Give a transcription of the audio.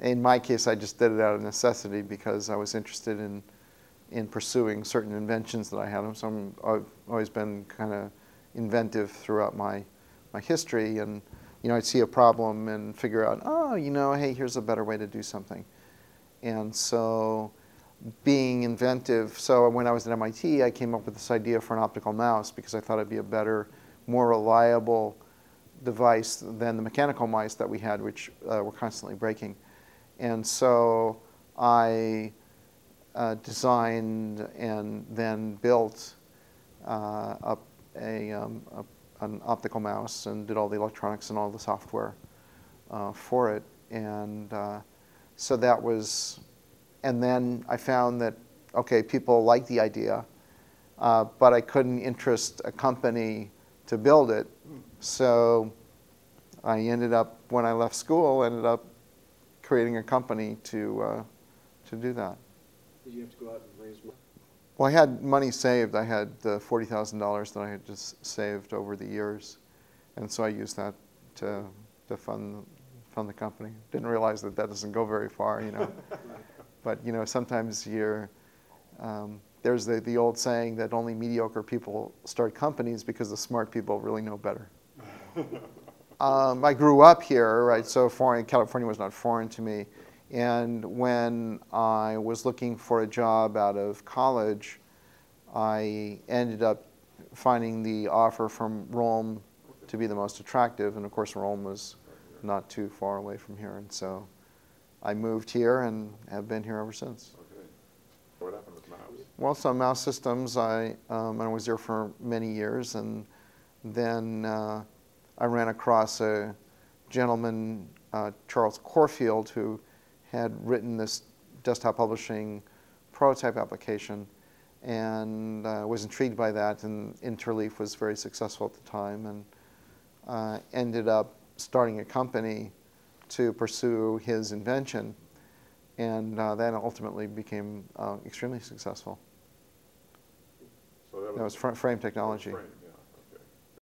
in my case, I just did it out of necessity because I was interested in in pursuing certain inventions that I had. So I'm, I've always been kind of inventive throughout my my history, and you know, I'd see a problem and figure out, oh, you know, hey, here's a better way to do something. And so being inventive, so when I was at MIT, I came up with this idea for an optical mouse because I thought it'd be a better, more reliable device than the mechanical mice that we had, which uh, were constantly breaking. And so I uh, designed and then built uh, a, a, um, a an optical mouse and did all the electronics and all the software uh, for it. And uh, so that was, and then I found that, okay, people like the idea, uh, but I couldn't interest a company to build it. So I ended up, when I left school, ended up creating a company to, uh, to do that. Did you have to go out and raise money? Well, I had money saved. I had uh, $40,000 that I had just saved over the years. And so I used that to, to fund, fund the company. Didn't realize that that doesn't go very far, you know. but, you know, sometimes you're, um, there's the, the old saying that only mediocre people start companies because the smart people really know better. um, I grew up here, right, so foreign, California was not foreign to me. And when I was looking for a job out of college, I ended up finding the offer from ROLM to be the most attractive. And of course, ROLM was not too far away from here. And so I moved here and have been here ever since. Okay. What happened with Mouse? Well, so Mouse Systems, I, um, I was there for many years. And then uh, I ran across a gentleman, uh, Charles Corfield, who had written this desktop publishing prototype application and uh, was intrigued by that. And Interleaf was very successful at the time and uh, ended up starting a company to pursue his invention. And uh, that ultimately became uh, extremely successful. So that was, That was fr frame technology. Frame.